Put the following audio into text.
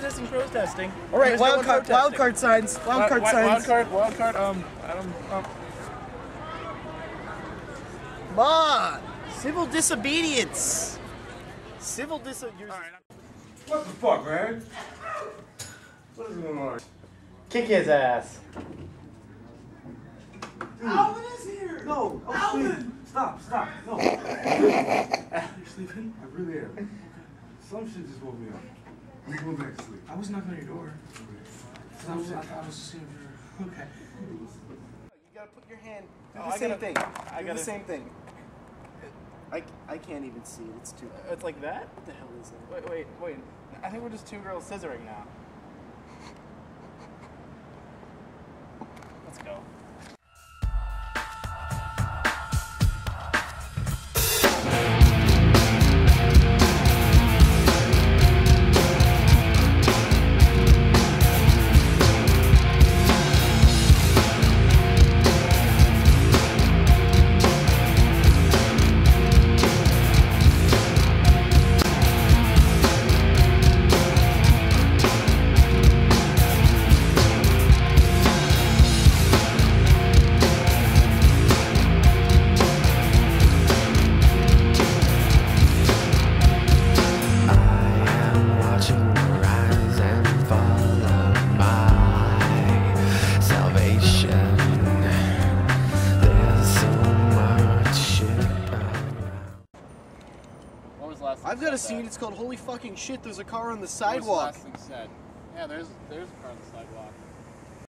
protesting. All right, There's no wild card, wild card signs, wild card signs. Wild card, wild card. Um, um, um. Come on, civil disobedience. Civil disobedience. What the fuck, man? What is going on? Kick his ass. Alvin is here. No, Alvin. Stop, stop, no. You're sleeping? I really am. Some shit just woke me up. I'm going back to sleep. I was knocking on your door. Some shit. I thought I was just seeing your. Okay. You gotta put your hand. Do Oh, the I same gotta- thing. I do gotta- the same thing. I, I can't even see it. It's too. It's like that? What the hell is it? Wait, wait, wait. I think we're just two girls scissoring now. Was the last I've got a scene. It's called "Holy fucking shit." There's a car on the sidewalk. thing said? Yeah, there's there's a car on the sidewalk.